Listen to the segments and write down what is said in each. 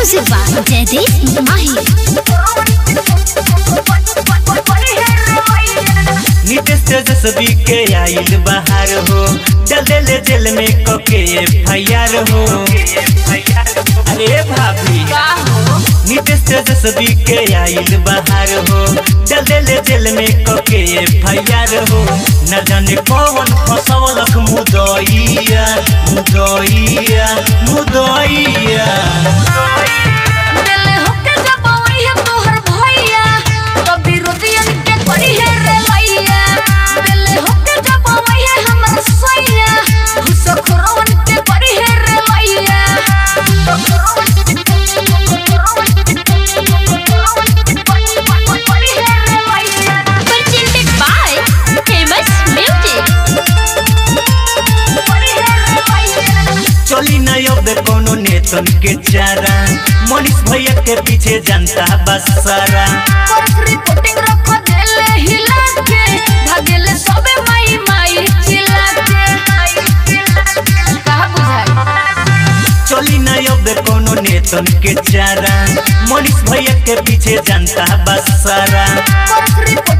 माही नीतीश तेजस्वी के आइल बाहर हो। चल देले जेल में कके एफआईआर हो। अरे भाभी। नीतीश तेजस्वी के आइल बाहर हो। चल देले जेल में कके एफआईआर हो। न जाने कौन फसवलक मुदइया मुदइया मुदइया। के चारा। मनीष भैया के पीछे जनता बस सारा। रिपोर्टिंग रखो देले हिला के भागेले सबे माई माई चिल्ला के कहा बुझाई? चली न अब कोनो नेतन के चारा। मनीष भैया के पीछे जनता बस सारा। रिपोर्टिंग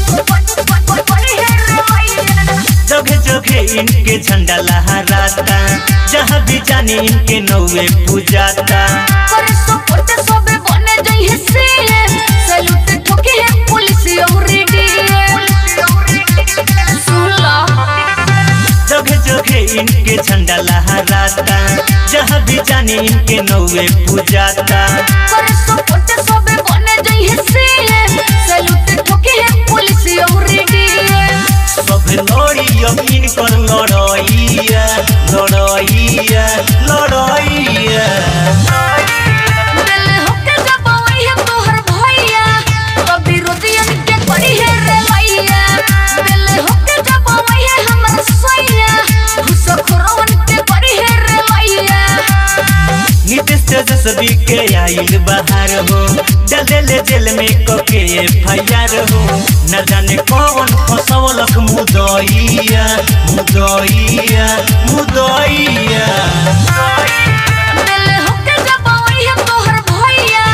इनके झंडा लहराता जहाँ भी जाने इनके नौवे पूजाता इनके झंडा लहराता जहाँ भी जाने इनके नौवे पूजाता तेजस्वी के आइल बाहर हो। चल देले जेल में कके एफआईआर हो। न जाने कौन फसवलक मुदइया मुदइया मुदइया। है तो है है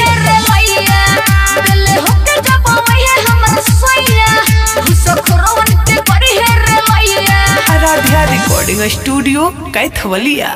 है लैया आराध्या रिकॉर्डिंग स्टूडियो कैथवलिया।